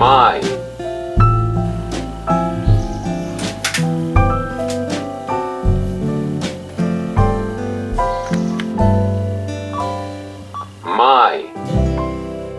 my. My.